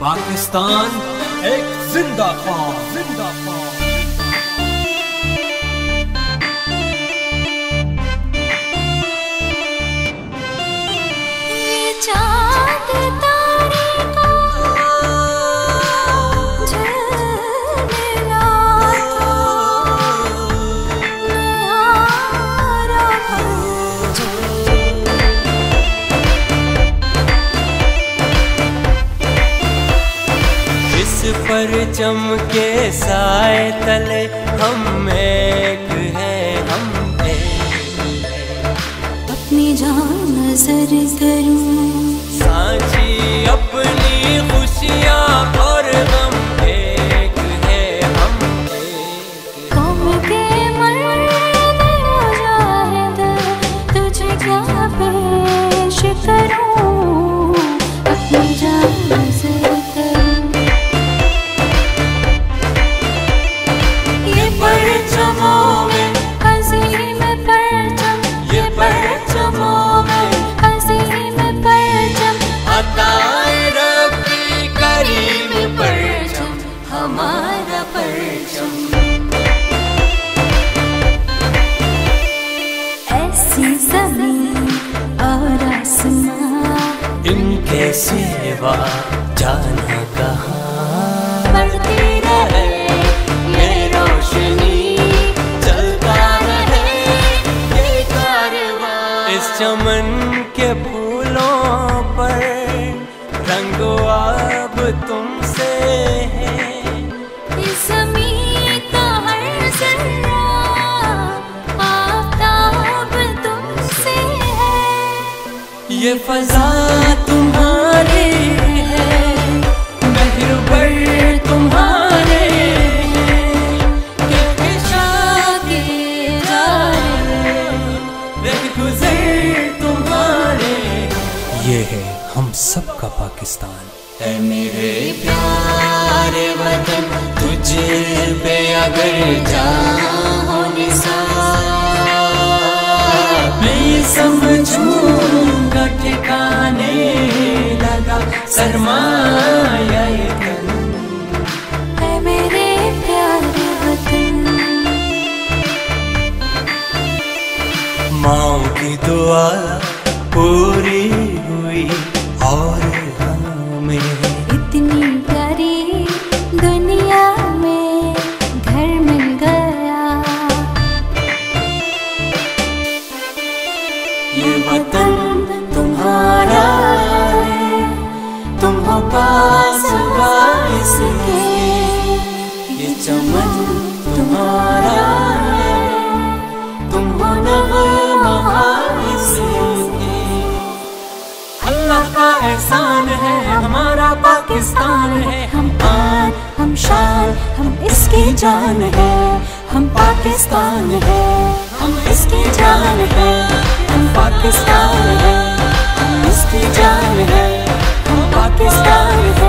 पाकिस्तान एक ज़िंदा ख्वाब। ज़िंदा ख्वाब। इस पर चमके साए तले हम एक है हम एक। है अपनी जान नज़र करूँ। सांची अपनी खुशियाँ सिवा जाना कहाँ? बढ़ती रहे ये रोशनी चलता रहे ये कारवां। इस चमन के फूलों पर रंगो अब तुमसे है। इस का हर जर्रा आफताब तुमसे है। ये फजा हम सब का पाकिस्तान। है मेरे प्यारे वतन तुझ पे अगर जाओ मैं समझूँगा ठिकाने लगा सरमाया ये मेरे प्यारे माओ की दुआ पूरी चमन तुम्हारा तुम अल्लाह का एहसान है, हमारा पाकिस्तान है। हम आन हम शान, हम इसकी जान है। हम पाकिस्तान है, हम इसकी जान है। हम पाकिस्तान है, हम इसकी जान है। हम पाकिस्तान है।